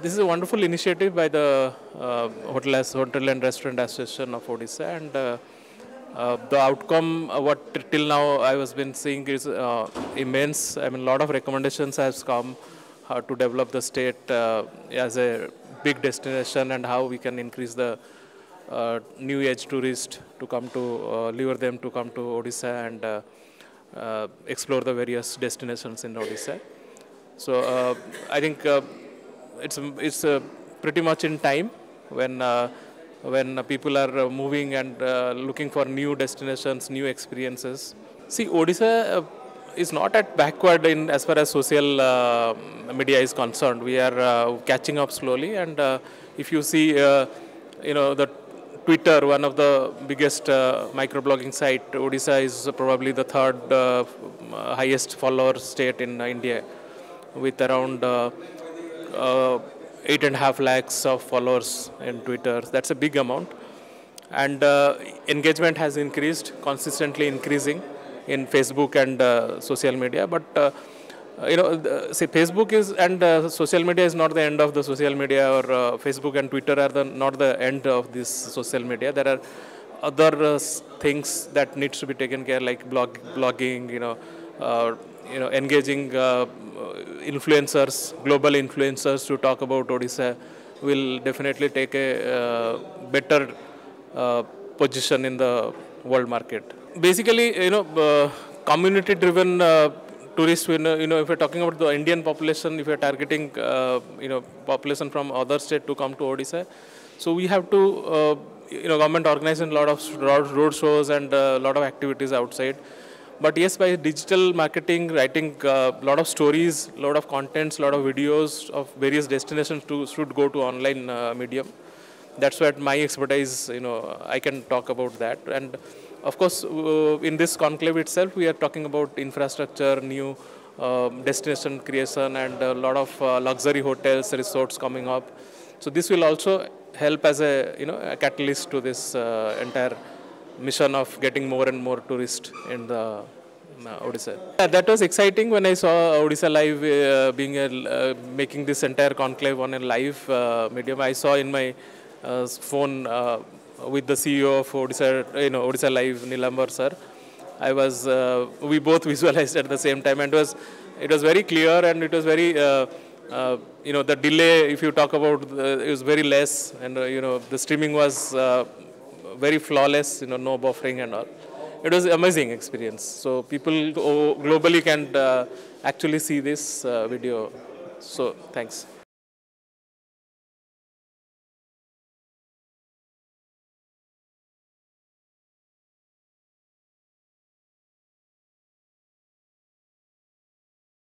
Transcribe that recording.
This is a wonderful initiative by the uh, Hotel, Hotel and Restaurant Association of Odisha, and uh, uh, the outcome, uh, what till now I was been seeing is uh, immense. I mean, a lot of recommendations has come how to develop the state uh, as a big destination and how we can increase the uh, new age tourist to come to uh, lure them to come to Odisha and uh, uh, explore the various destinations in Odisha. So uh, I think uh, it's it's uh, pretty much in time when uh, when people are uh, moving and looking for new destinations, new experiences. See, Odisha is not at backward in as far as social uh, media is concerned. We are uh, catching up slowly, and uh, if you see, you know the Twitter, one of the biggest microblogging site, Odisha is probably the third highest follower state in India, with around uh, eight and a half lakhs of followers in Twitter. That's a big amount, and uh, engagement has increased, consistently increasing in Facebook and uh, social media. But uh, you know, the, see, Facebook is and uh, social media is not the end of the social media, or uh, Facebook and Twitter are the not the end of this social media. There are other things that needs to be taken care, like blog, blogging, you know, uh, you know, engaging uh, influencers, global influencers to talk about Odisha will definitely take a uh, better uh, position in the world market. Basically, you know, community-driven tourists. You know, you know, if you're talking about the Indian population, if you're targeting, uh, you know, population from other state to come to Odisha, so we have to, uh, you know, government organizing a lot of road road shows and a lot of activities outside. But yes, by digital marketing, writing a lot of stories, lot of contents, lot of videos of various destinations to should go to online uh, medium. That's what my expertise. You know, I can talk about that. And of course, uh, in this conclave itself, we are talking about infrastructure, new um, destination creation, and a lot of uh, luxury hotels, resorts coming up. So this will also help as a you know a catalyst to this uh, entire mission of getting more and more tourists in the uh, Odisha. Yeah, that was exciting when I saw Odisha Live uh, being a, uh, making this entire conclave on a live uh, medium. I saw in my uh, phone uh, with the CEO of Odisha, you know, Odisha Live, Nilambar sir. I was, uh, we both visualized at the same time, and it was, it was very clear, and it was very, uh, uh, you know, the delay. If you talk about, it was very less, and uh, you know, the streaming was uh, very flawless. You know, no buffering and all. It was amazing experience. So people globally can uh, actually see this uh, video. So thanks.